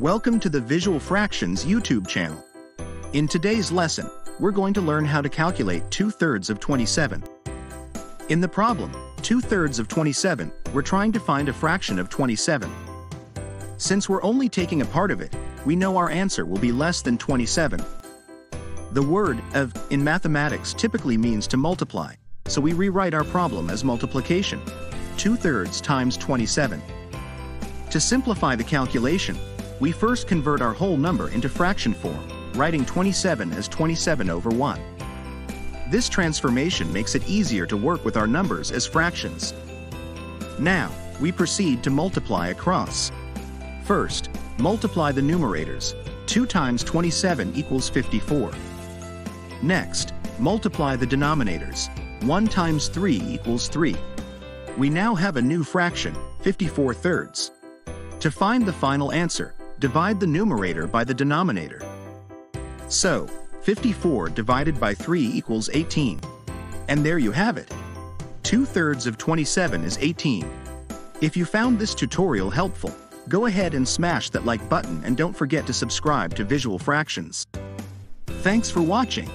Welcome to the Visual Fractions YouTube channel. In today's lesson, we're going to learn how to calculate 2 thirds of 27. In the problem, 2 thirds of 27, we're trying to find a fraction of 27. Since we're only taking a part of it, we know our answer will be less than 27. The word of in mathematics typically means to multiply, so we rewrite our problem as multiplication. 2 thirds times 27. To simplify the calculation, we first convert our whole number into fraction form, writing 27 as 27 over 1. This transformation makes it easier to work with our numbers as fractions. Now, we proceed to multiply across. First, multiply the numerators. 2 times 27 equals 54. Next, multiply the denominators. 1 times 3 equals 3. We now have a new fraction, 54 thirds. To find the final answer, divide the numerator by the denominator. So, 54 divided by 3 equals 18. And there you have it. 2 thirds of 27 is 18. If you found this tutorial helpful, go ahead and smash that like button and don't forget to subscribe to Visual Fractions. Thanks for watching.